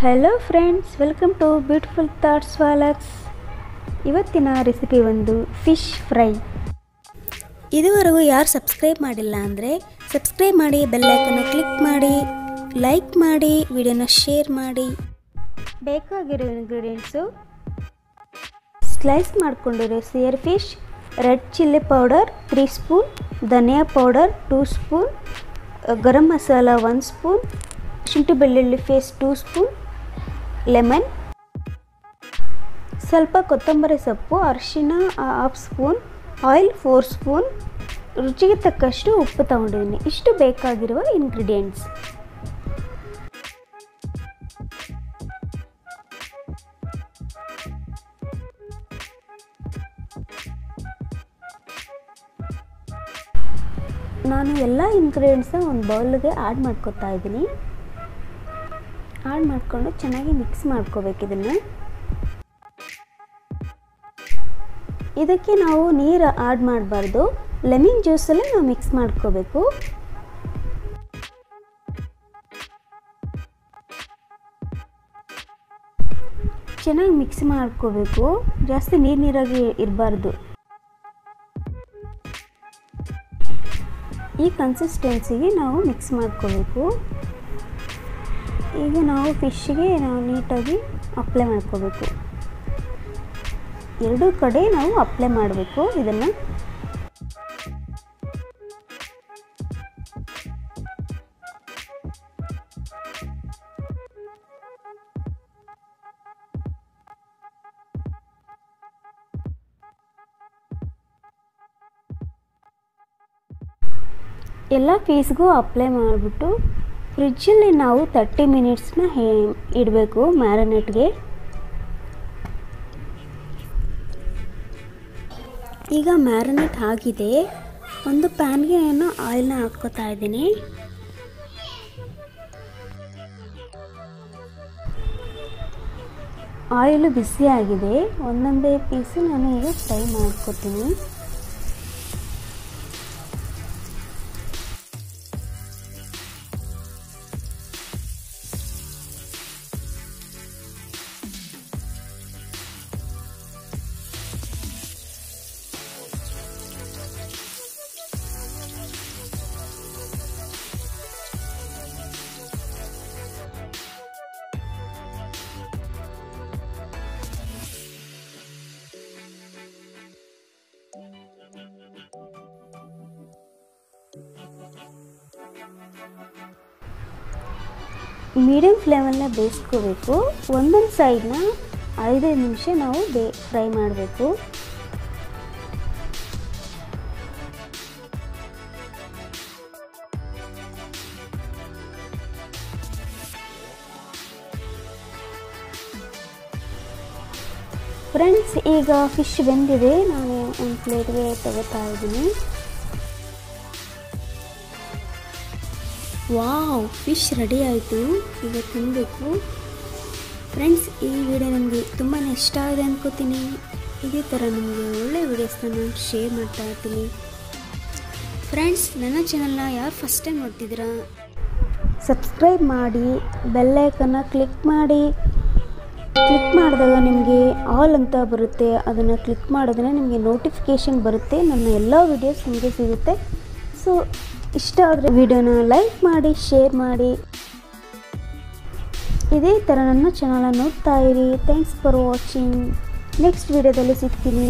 Hello friends welcome to beautiful thoughts ವಾಲಕ್ಸ್ ಇವತ್ತಿನ recipe ಒಂದು fish fry ಇದುವರೆಗೂ ಯಾರು ಸಬ್ಸ್ಕ್ರೈಬ್ ಮಾಡಿಲ್ಲ ಅಂದರೆ ಸಬ್ಸ್ಕ್ರೈಬ್ ಮಾಡಿ ಬೆಲ್ಲೈಕನ್ನ ಕ್ಲಿಕ್ ಮಾಡಿ ಲೈಕ್ ಮಾಡಿ ವಿಡಿಯೋನ ಶೇರ್ ಮಾಡಿ. ಬೇಕಾಗಿರೋ ingredients slice ಮಾಡಿಕೊಂಡಿರೋ seer fish red chilli powder three spoon ಧನಿಯಾ powder two spoon garam masala one spoon ಶುಂಠಿ ಬೆಳ್ಳುಳ್ಳಿ ಪೇಸ್ಟ್ ಟೂ ಸ್ಪೂನ್ ಲೆಮನ್, ಸ್ವಲ್ಪ ಕೊತ್ತಂಬರಿ ಸೊಪ್ಪು, ಅರಿಶಿನ half spoon oil four spoon ರುಚಿಗೆ ತಕ್ಕಷ್ಟು ಉಪ್ಪು ತಗೊಂಡಿದ್ದೀನಿ. ಇಷ್ಟು ಬೇಕಾಗಿರುವ ಇಂಗ್ರೀಡಿಯೆಂಟ್ಸ್ ನಾನು ಎಲ್ಲ ಇಂಗ್ರೀಡಿಯೆಂಟ್ಸ್ನ ಒಂದು ಬೌಲ್ಗೆ ಆ್ಯಡ್ ಮಾಡ್ಕೊತಾ ಇದ್ದೀನಿ. ಆ್ಯಡ್ ಮಾಡಿಕೊಂಡು ಚೆನ್ನಾಗಿ ಮಿಕ್ಸ್ ಮಾಡ್ಕೋಬೇಕು ಇದನ್ನು. ಇದಕ್ಕೆ ನಾವು ನೀರು ಆ್ಯಡ್ ಮಾಡಬಾರ್ದು. ಲೆಮಿನ್ ಜ್ಯೂಸಲ್ಲೇ ನಾವು ಮಿಕ್ಸ್ ಮಾಡ್ಕೋಬೇಕು. ಚೆನ್ನಾಗಿ ಮಿಕ್ಸ್ ಮಾಡ್ಕೋಬೇಕು. ಜಾಸ್ತಿ ನೀರು ನೀರಾಗಿ ಇರಬಾರ್ದು. ಈ ಕನ್ಸಿಸ್ಟೆನ್ಸಿಗೆ ನಾವು ಮಿಕ್ಸ್ ಮಾಡ್ಕೋಬೇಕು. ಈಗ ನಾವು ಫಿಶ್ಗೆ ನಾವು ನೀಟಾಗಿ ಅಪ್ಲೈ ಮಾಡ್ಕೋಬೇಕು. ಎರಡೂ ಕಡೆ ನಾವು ಅಪ್ಲೈ ಮಾಡಬೇಕು ಇದನ್ನು. ಎಲ್ಲ ಫೀಸ್ಗೂ ಅಪ್ಲೈ ಮಾಡಿಬಿಟ್ಟು ಫ್ರಿಜ್ಜಲ್ಲಿ ನಾವು ತರ್ಟಿ ಮಿನಿಟ್ಸ್ನ ಇಡಬೇಕು ಮ್ಯಾರಿನೇಟ್ಗೆ. ಈಗ ಮ್ಯಾರಿನೇಟ್ ಆಗಿದೆ. ಒಂದು ಪ್ಯಾನ್ಗೆ ನಾನು ಆಯಿಲ್ನ ಹಾಕ್ಕೋತಾ ಇದ್ದೀನಿ. ಆಯಿಲು ಬಿಸಿ ಆಗಿದೆ ಒಂದೊಂದೇ ಪೀಸು ನಾನು ಈಗ ಫ್ರೈ ಮಾಡ್ಕೊತೀನಿ. ಮೀಡಿಯಮ್ ಫ್ಲೇಮಲ್ಲೇ ಬೇಯಿಸ್ಕೋಬೇಕು. ಒಂದೊಂದು ಸೈಡ್ನ ಐದೈದು ನಿಮಿಷ ನಾವು ಬೇ ಫ್ರೈ ಮಾಡಬೇಕು. ಫ್ರೆಂಡ್ಸ್ ಈಗ ಫಿಶ್ ಬೆಂದಿದೆ. ನಾನು ಒಂದು ಪ್ಲೇಟ್ಗೆ ತಗೋತಾ ಇದ್ದೀನಿ. ವಾವ್ ಫಿಶ್ ರೆಡಿ ಆಯಿತು. ಈಗ ತಿನ್ನಬೇಕು ಫ್ರೆಂಡ್ಸ್ ಈ ವಿಡಿಯೋ ನನಗೆ ತುಂಬಾ ಇಷ್ಟ ಆಗಿದೆ ಅನ್ಕೋತೀನಿ. ಇದೇ ಥರ ನಿಮಗೆ ಒಳ್ಳೆ ವೀಡಿಯೋಸ್ನ ನಾನು ಶೇರ್ ಮಾಡ್ತಾ ಇರ್ತೀನಿ. ಫ್ರೆಂಡ್ಸ್ ನನ್ನ ಚಾನಲ್ನ ಯಾರು ಫಸ್ಟ್ ಟೈಮ್ ನೋಡ್ತಿದ್ದೀರಾ? ಸಬ್ಸ್ಕ್ರೈಬ್ ಮಾಡಿ ಬೆಲ್ಲೈಕನ್ನು ಕ್ಲಿಕ್ ಮಾಡಿ. ಕ್ಲಿಕ್ ಮಾಡಿದಾಗ ನಿಮಗೆ ಆಲ್ ಅಂತ ಬರುತ್ತೆ. ಅದನ್ನು ಕ್ಲಿಕ್ ಮಾಡಿದ್ರೆ ನಿಮಗೆ ನೋಟಿಫಿಕೇಷನ್ ಬರುತ್ತೆ. ನನ್ನ ಎಲ್ಲ ವೀಡಿಯೋಸ್ ನಿಮಗೆ ಸಿಗುತ್ತೆ. ಸೊ ಇಷ್ಟ ಆದರೆ ವಿಡಿಯೋನ ಲೈಕ್ ಮಾಡಿ, ಶೇರ್ ಮಾಡಿ. ಇದೇ ಥರ ನನ್ನ ಚಾನಲನ್ನು ನೋಡ್ತಾ ಇರಿ. ಥ್ಯಾಂಕ್ಸ್ ಫಾರ್ ವಾಚಿಂಗ್ ನೆಕ್ಸ್ಟ್ ವಿಡಿಯೋದಲ್ಲಿ ಸಿಗ್ತೀನಿ.